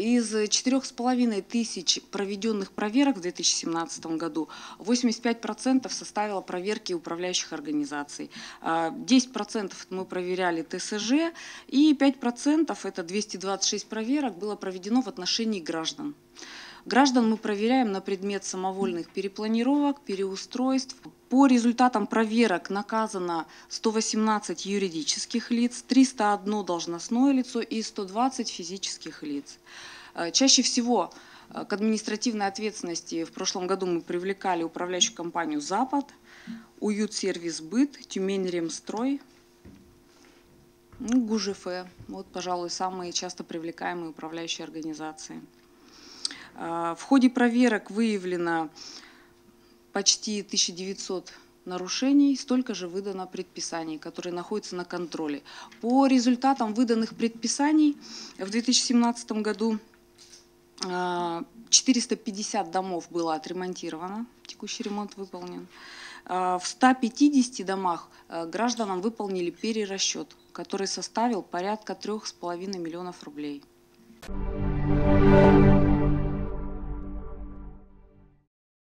Из 4,5 тысяч проведенных проверок в 2017 году 85% составила проверки управляющих организаций. 10% а, мы проверяли ТСЖ и 5% это 226 проверок было проведено в отношении граждан. Граждан мы проверяем на предмет самовольных перепланировок, переустройств. По результатам проверок наказано 118 юридических лиц, 301 должностное лицо и 120 физических лиц. Э, чаще всего э, к административной ответственности в прошлом году мы привлекали управляющую компанию «Запад», «Уют Сервис Быт», «Тюмень Ремстрой», ну, ГУЖФ. Вот, пожалуй, самые часто привлекаемые управляющие организации. В ходе проверок выявлено почти 1900 нарушений, столько же выдано предписаний, которые находятся на контроле. По результатам выданных предписаний в 2017 году 450 а, домов было отремонтировано, текущий ремонт выполнен. А, в 150 домах гражданам выполнили перерасчет, который составил порядка 3,5 миллионов рублей. Thank you.